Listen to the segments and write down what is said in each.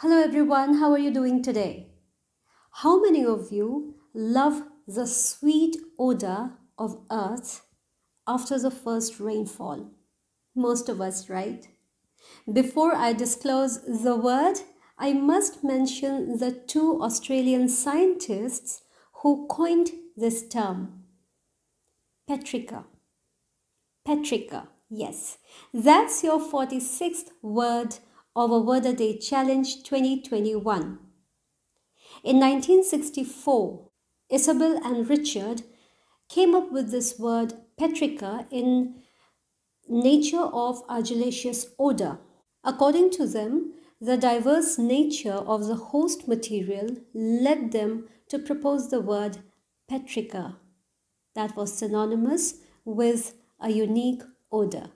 Hello everyone, how are you doing today? How many of you love the sweet odor of earth after the first rainfall? Most of us, right? Before I disclose the word, I must mention the two Australian scientists who coined this term. Petrichor. Petrichor, yes, that's your 46th word Word a Day Challenge 2021. In 1964, Isabel and Richard came up with this word petrichor in Nature of Argillaceous Odor. According to them, the diverse nature of the host material led them to propose the word petrichor that was synonymous with a unique odor.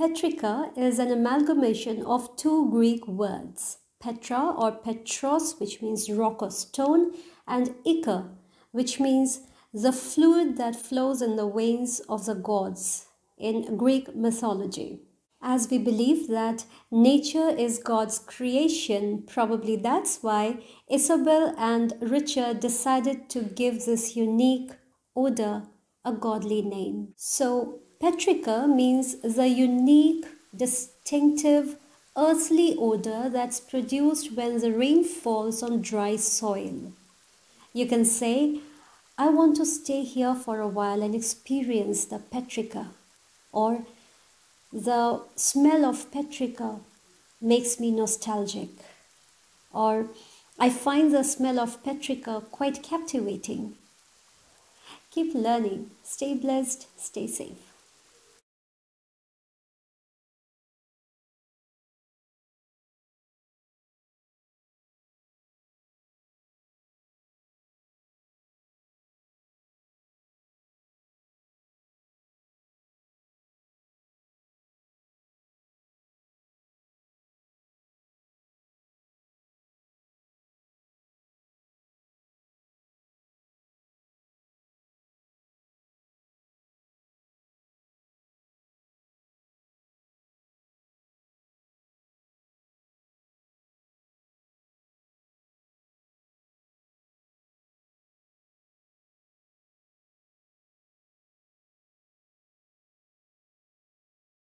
Petrichor is an amalgamation of two Greek words, Petra or Petros, which means rock or stone, and Ichor, which means the fluid that flows in the veins of the gods in Greek mythology. As we believe that nature is God's creation, probably that's why Isabel and Richard decided to give this unique odor a godly name. So Petrichor means the unique, distinctive, earthly odor that's produced when the rain falls on dry soil. You can say, I want to stay here for a while and experience the petrichor, or the smell of petrichor makes me nostalgic, or I find the smell of petrichor quite captivating. Keep learning, stay blessed, stay safe.